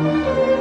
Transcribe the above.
Música